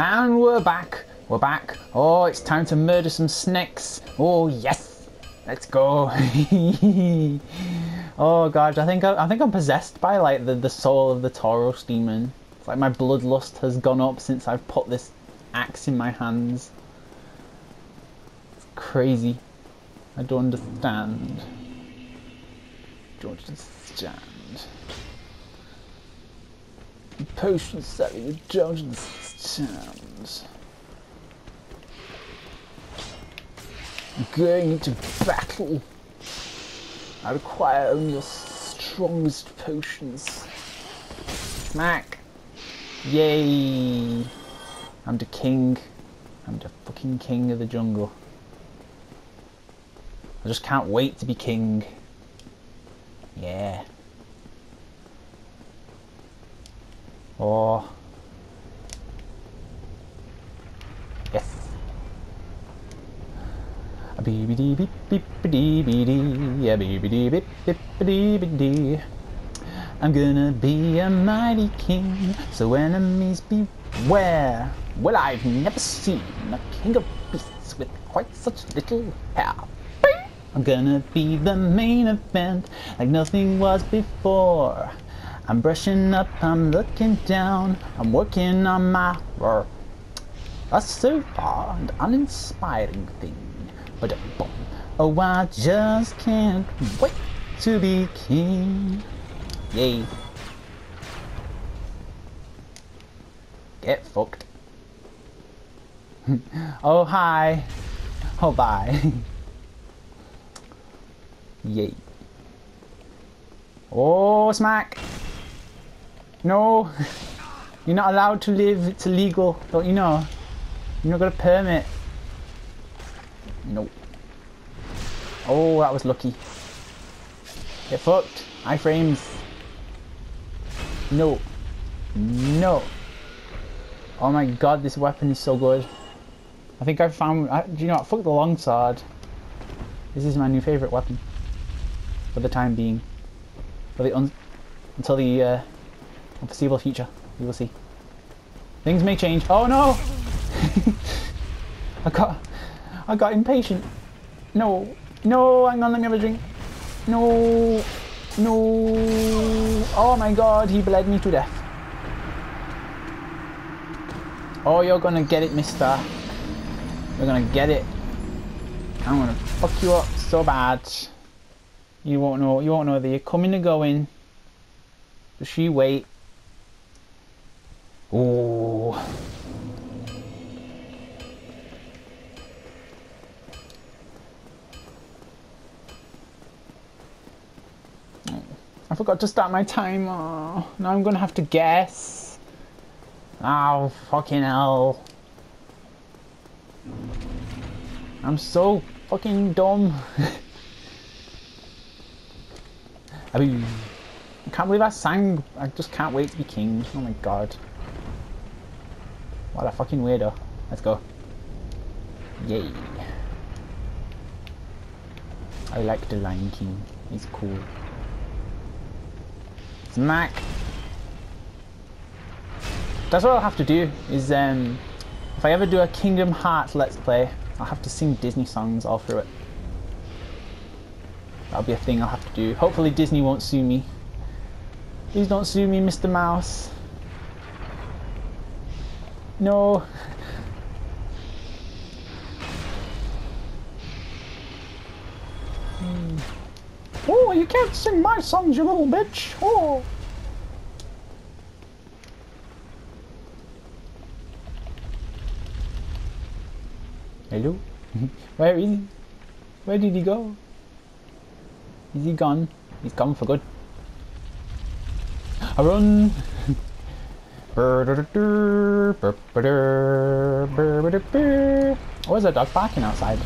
And we're back. We're back. Oh, it's time to murder some snakes. Oh yes. Let's go. oh god, I think I, I think I'm possessed by like the, the soul of the Tauros demon. It's like my bloodlust has gone up since I've put this axe in my hands. It's crazy. I don't understand. Don't understand. Potion selling you don't. Going into battle. I require only your strongest potions. Smack! Yay! I'm the king. I'm the fucking king of the jungle. I just can't wait to be king. Yeah. Oh. Yes. A beep dee beep beep dee bee dee. A beep dee beep beep dee bee dee. I'm gonna be a mighty king, so enemies beware. Well, I've never seen a king of beasts with quite such little hair. I'm gonna be the main event like nothing was before. I'm brushing up, I'm looking down, I'm working on my work. That's so far an uninspiring thing. Oh, I just can't wait to be king. Yay. Get fucked. oh, hi. Oh, bye. Yay. Oh, smack. No. You're not allowed to live. It's illegal. Don't you know? You're not got a permit. Nope. Oh, that was lucky. Get fucked. Iframes. No. No. Oh my god, this weapon is so good. I think I've found... I, do you know what? Fuck the longsword. This is my new favourite weapon. For the time being. For the un until the uh, foreseeable future. We will see. Things may change. Oh no! I got... I got impatient. No. No, hang on, let me have a drink. No. No. Oh my god, he bled me to death. Oh, you're gonna get it, mister. You're gonna get it. I'm gonna fuck you up so bad. You won't know, you won't know whether you're coming or going. Does she wait. Oh. I forgot to start my timer. Now I'm gonna have to guess. Oh, fucking hell. I'm so fucking dumb. I mean, I can't believe I sang. I just can't wait to be king. Oh my god. What a fucking weirdo. Let's go. Yay. I like the Lion King. It's cool. Smack. That's what I'll have to do, is um, if I ever do a Kingdom Hearts Let's Play, I'll have to sing Disney songs all through it. That'll be a thing I'll have to do. Hopefully Disney won't sue me. Please don't sue me, Mr. Mouse. No. You can't sing my songs, you little bitch. Oh. Hello? Where is he? Where did he go? Is he gone? He's gone for good. I run! Why is a dog barking outside?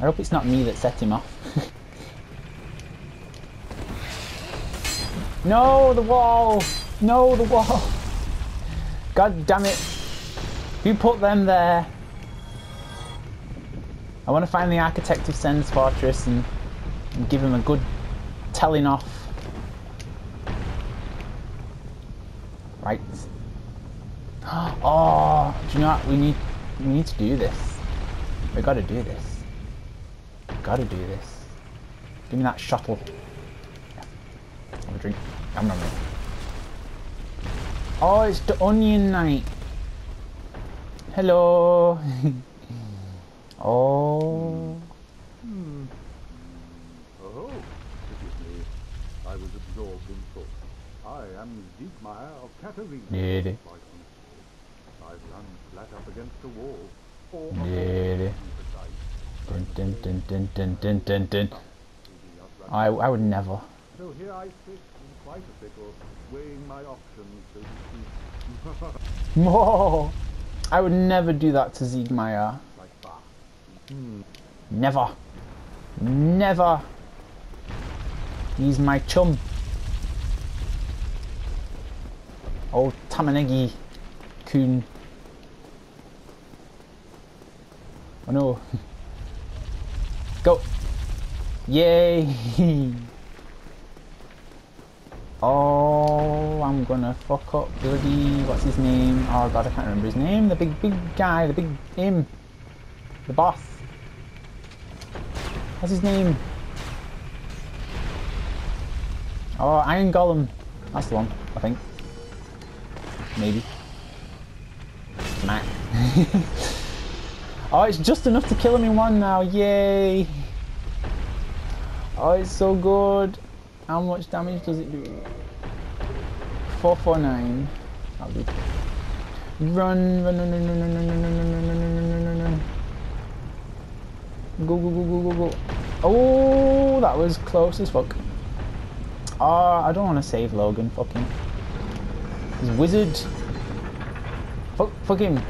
I hope it's not me that set him off. no, the wall! No, the wall! God damn it! Who put them there? I want to find the architect of Sen's fortress and, and give him a good telling off. Right. Oh, do you know what? We need, we need to do this. We gotta do this. Gotta do this. Give me that shuttle. Have a drink. Nom, nom, nom. Oh, it's the onion knight. Hello. oh. Hmm. Oh, forgive me. I was absorbed in thought. I am of Catarina. I've run flat up against a wall. Dun, dun, dun, dun, dun, dun, dun. I, I would never. So here I sit in quite a pickle, weighing my options, so to speak. Whoa! I would never do that to Siegmeyer. like. Hmm. Never. Never. He's my chum. Old Tamanegi coon. Oh no. Go. Yay. oh, I'm gonna fuck up bloody, what's his name? Oh god, I can't remember his name. The big, big guy, the big, him. The boss. What's his name? Oh, Iron Golem. That's the one, I think. Maybe. Smack. oh, it's just enough to kill him in one now. Yay! Oh, it's so good. How much damage does it do? 449. That'll do. Run, run, run, run, run, run, run, run, run, run, run, run, run, run. Go, go, go, go, go, go. Oh, that was close as fuck. Ah, I don't want to save Logan. Fuck him. He's wizard. Fuck, fuck him.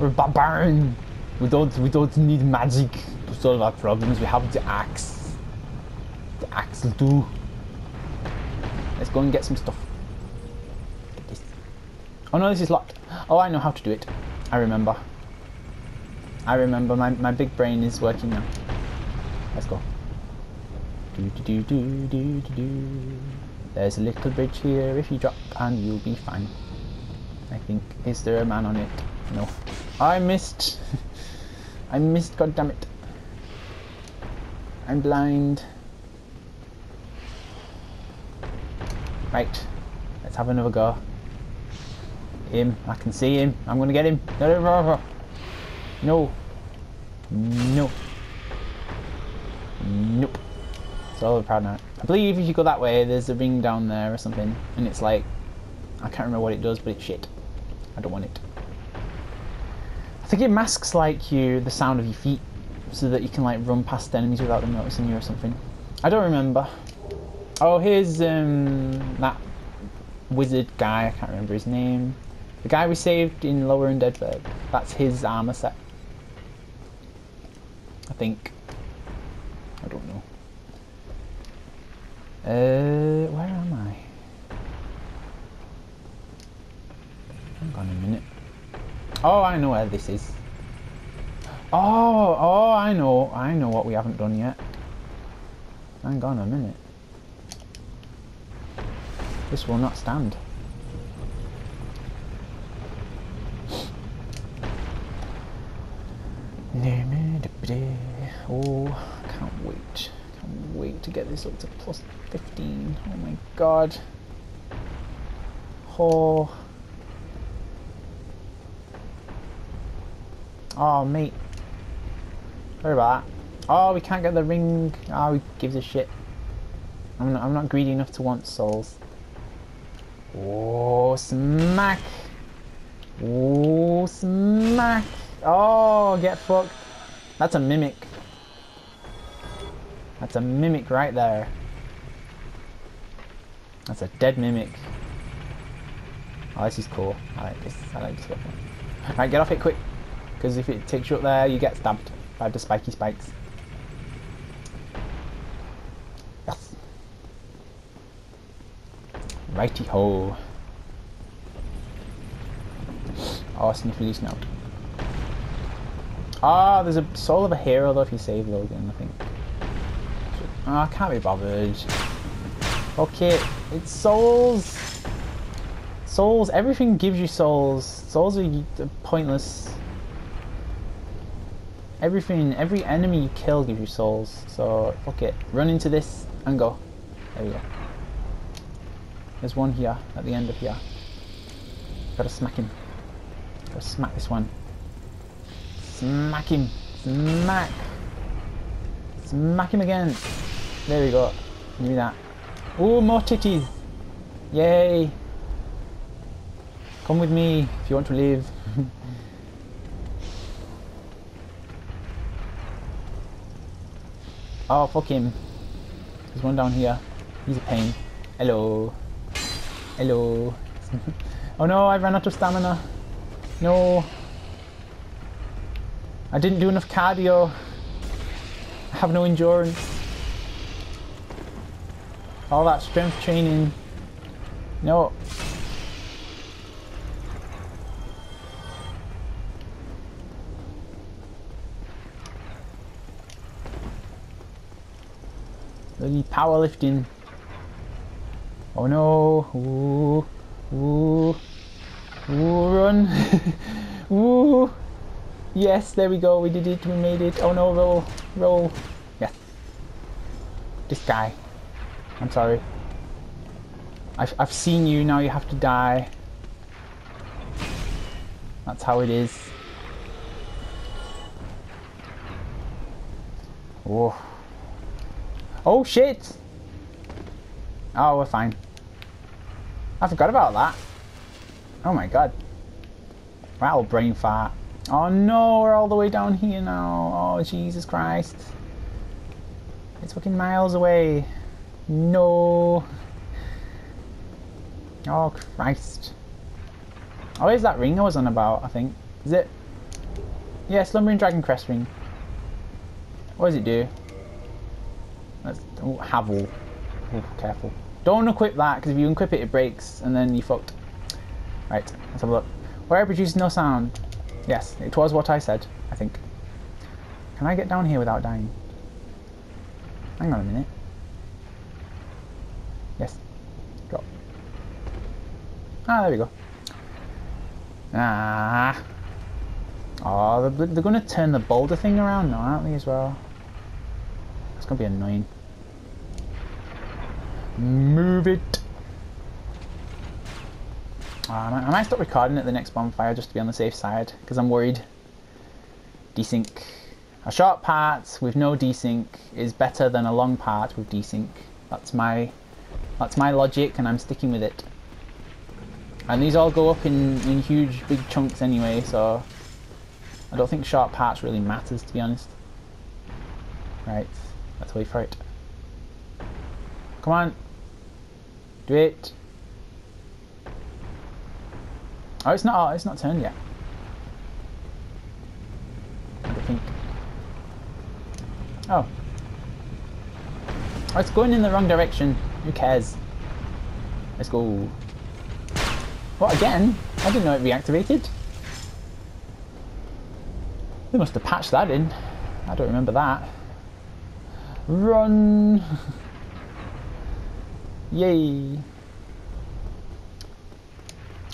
We're barbarian. We don't, we don't need magic to solve our problems. We have the axe. The will do. Let's go and get some stuff. Get this. Oh no, this is locked. Oh, I know how to do it. I remember. I remember. My, my big brain is working now. Let's go. Do do do do do do. There's a little bridge here. If you drop, and you'll be fine. I think. Is there a man on it? No. I missed. I missed. God damn it. I'm blind. Right. Let's have another go. Him. I can see him. I'm gonna get him. No. No. No. No. Nope. So proud now. I believe if you go that way, there's a ring down there or something, and it's like I can't remember what it does, but it's shit. I don't want it. I think it masks like you the sound of your feet, so that you can like run past enemies without them noticing you or something. I don't remember. Oh, here's um that wizard guy. I can't remember his name. The guy we saved in Lower Undead Burg. That's his armor set. I think. I don't know. Uh, where am I? Hang on a minute. Oh, I know where this is. Oh, oh, I know. I know what we haven't done yet. Hang on a minute. This will not stand. Oh, can't wait. Can't wait to get this up to plus 15. Oh my god. Oh. Oh, mate. Sorry about that. Oh, we can't get the ring. Ah, oh, we gives a shit. I'm not, I'm not greedy enough to want souls. Oh, smack. Oh, smack. Oh, get fucked. That's a mimic. That's a mimic right there. That's a dead mimic. Oh, this is cool. I like this. I like this weapon. Right, get off it quick. Because if it takes you up there, you get stabbed by the spiky spikes. Yes. Righty ho. Oh, sniffly snout. Ah, there's a soul of a hero though if you save Logan, I think. Oh, I can't be bothered. Okay, it's souls. Souls, everything gives you souls. Souls are pointless. Everything, every enemy you kill gives you souls. So, fuck it. Run into this and go. There we go. There's one here, at the end of here. Gotta smack him. Gotta smack this one. Smack him. Smack. Smack him again. There we go. Give me that. Oh, more titties. Yay. Come with me if you want to live. oh, fuck him. There's one down here. He's a pain. Hello. Hello. oh no, I ran out of stamina. No. I didn't do enough cardio. I have no endurance. All that strength training. No. Bloody powerlifting. Oh no. Ooh. Ooh. Ooh, run. Ooh. Yes, there we go. We did it. We made it. Oh no, roll. Roll. Yes. This guy. I'm sorry. I've, I've seen you, now you have to die. That's how it is. Oh. Oh shit! Oh, we're fine. I forgot about that. Oh my god. Wow, brain fart. Oh no, we're all the way down here now. Oh, Jesus Christ. It's fucking miles away. No. Oh, Christ. Oh, is that ring I was on about, I think? Is it? Yeah, Slumbering Dragon Crest ring. What does it do? Let's... Oh, Havel. Oh, careful. Don't equip that, because if you equip it, it breaks, and then you fucked. Right, let's have a look. Where I produces no sound. Yes, it was what I said, I think. Can I get down here without dying? Hang on a minute. Yes. Drop. Ah, there we go. Ah. Oh, they're, they're going to turn the boulder thing around now, aren't they, as well? It's going to be annoying. Move it. Uh, I, might, stop recording at the next bonfire just to be on the safe side because I'm worried. Desync. A short part with no desync is better than a long part with desync. That's my that's my logic and I'm sticking with it. And these all go up in, in huge big chunks anyway, so I don't think short parts really matters to be honest. Right, let's wait for it. Come on. Do it. Oh, it's not. Oh, it's not turned yet. I think. Oh. Oh, it's going in the wrong direction. Who cares? Let's go. What again? I didn't know it reactivated. They must have patched that in. I don't remember that. Run! Yay!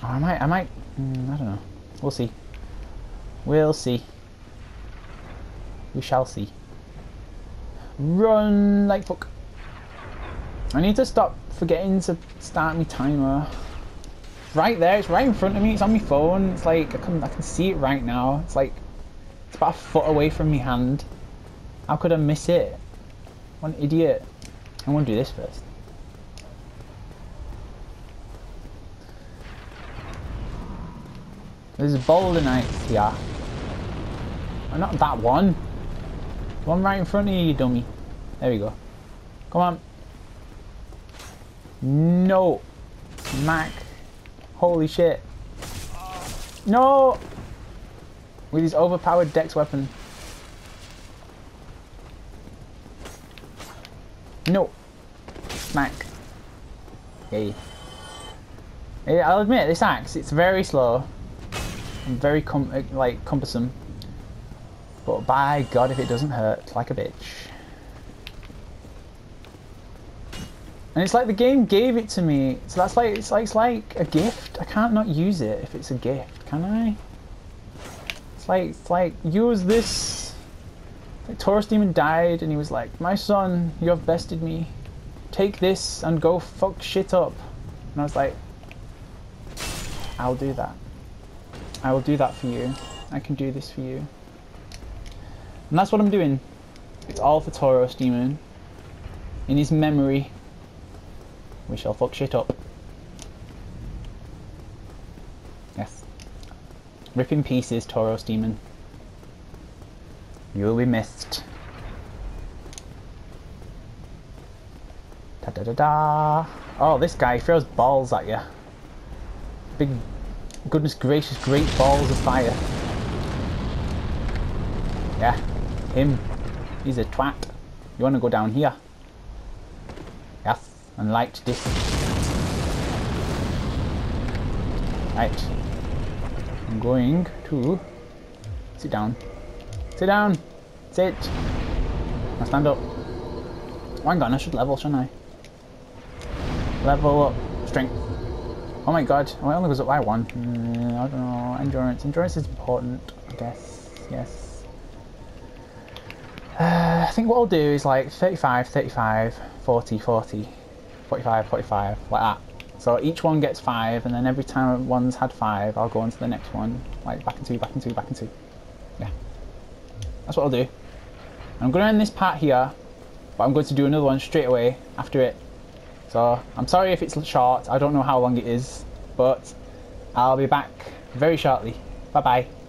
Oh, I might, I might, mm, I don't know. We'll see. We'll see. We shall see. Run like fuck. I need to stop forgetting to start my timer. Right there, it's right in front of me, it's on my phone, it's like, I can, I can see it right now. It's like, it's about a foot away from my hand. How could I miss it? What an idiot. I want to do this first. There's Balder Knights here. Oh, not that one. One right in front of you, dummy. There we go. Come on. No. Mac. Holy shit. No! With his overpowered dex weapon. No. Yay. Yeah, I'll admit, this axe, it's very slow. Very com eh, like cumbersome. But by God, if it doesn't hurt like a bitch. And And it's like the game gave it to me. So that's like it's like it's like a gift. I can't not use it if it's a gift, can I? It's like it's like use this. Like Taurus Demon died and he was like, My son, you have bested me. Take this and go fuck shit up. And I was like, I'll do that. I will do that for you. I can do this for you. And that's what I'm doing. It's all for Tauros Demon. In his memory, we shall fuck shit up. Yes. Rip in pieces, Tauros Demon. You will be missed. Da da da da. Oh, this guy throws balls at you. Big, goodness gracious, great balls of fire. Yeah, him. He's a twat. You want to go down here? Yes, and light this. Right. I'm going to sit down. Sit down. Sit. Now stand up. Oh, hang on, I should level, shouldn't I? Level up. Strength. Oh my god, oh, it only goes up by one. Mm, I don't know. Endurance. Endurance is important, I guess. Yes. Uh, I think what I'll do is like 35, 35, 40, 40, 45, 45, like that. So each one gets five, and then every time one's had five, I'll go on to the next one. Like back and two, back and two, back and two. Yeah. That's what I'll do. I'm going to end this part here, but I'm going to do another one straight away after it. So I'm sorry if it's short, I don't know how long it is, but I'll be back very shortly. Bye bye.